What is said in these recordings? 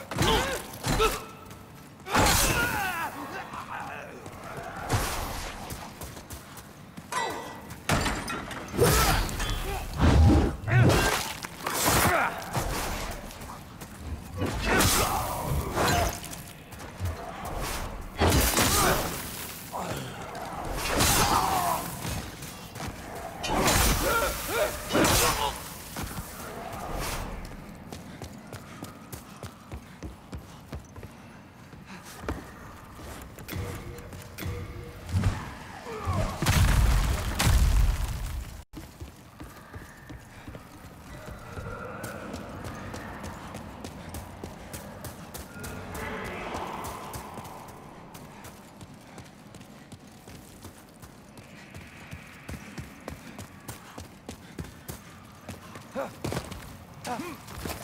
Oh! Ah.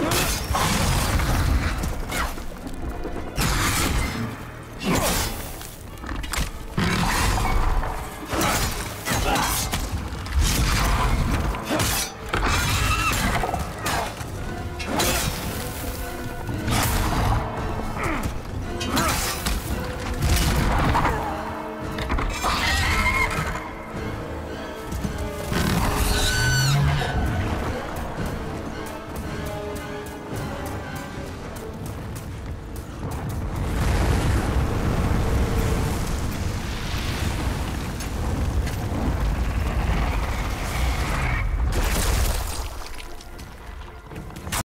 Huh?